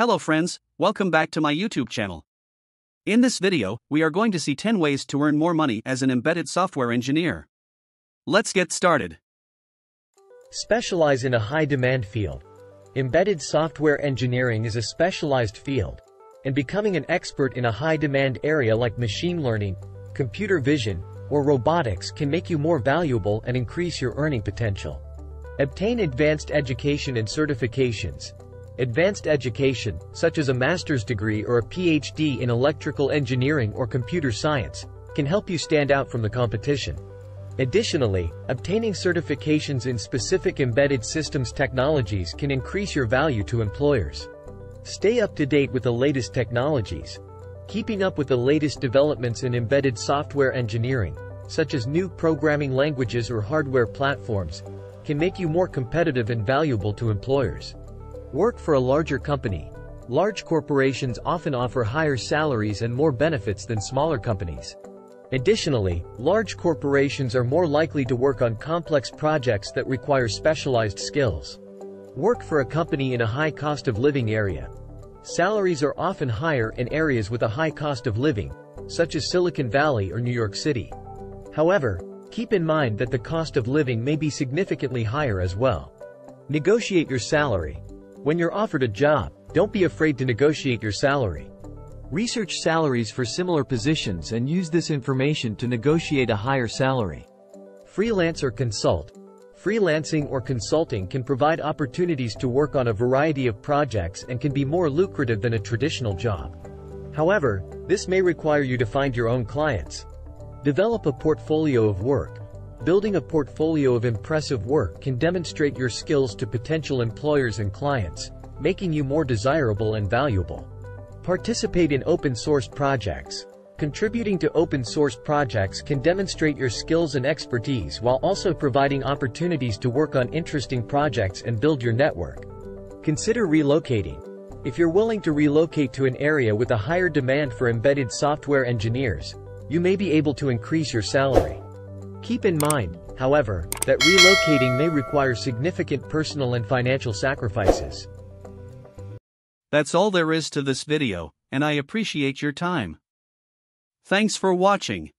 Hello friends, welcome back to my YouTube channel. In this video, we are going to see 10 ways to earn more money as an embedded software engineer. Let's get started. Specialize in a high-demand field. Embedded software engineering is a specialized field, and becoming an expert in a high-demand area like machine learning, computer vision, or robotics can make you more valuable and increase your earning potential. Obtain advanced education and certifications. Advanced education, such as a master's degree or a PhD in electrical engineering or computer science, can help you stand out from the competition. Additionally, obtaining certifications in specific embedded systems technologies can increase your value to employers. Stay up to date with the latest technologies. Keeping up with the latest developments in embedded software engineering, such as new programming languages or hardware platforms, can make you more competitive and valuable to employers. Work for a larger company. Large corporations often offer higher salaries and more benefits than smaller companies. Additionally, large corporations are more likely to work on complex projects that require specialized skills. Work for a company in a high cost of living area. Salaries are often higher in areas with a high cost of living, such as Silicon Valley or New York City. However, keep in mind that the cost of living may be significantly higher as well. Negotiate your salary. When you're offered a job, don't be afraid to negotiate your salary. Research salaries for similar positions and use this information to negotiate a higher salary. Freelance or consult. Freelancing or consulting can provide opportunities to work on a variety of projects and can be more lucrative than a traditional job. However, this may require you to find your own clients. Develop a portfolio of work. Building a portfolio of impressive work can demonstrate your skills to potential employers and clients, making you more desirable and valuable. Participate in open source projects. Contributing to open source projects can demonstrate your skills and expertise while also providing opportunities to work on interesting projects and build your network. Consider relocating. If you're willing to relocate to an area with a higher demand for embedded software engineers, you may be able to increase your salary. Keep in mind, however, that relocating may require significant personal and financial sacrifices. That's all there is to this video, and I appreciate your time. Thanks for watching.